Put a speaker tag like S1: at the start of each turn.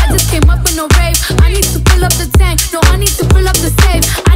S1: I just came up with no rave. I need to fill up the tank. No, I need to fill up the safe. I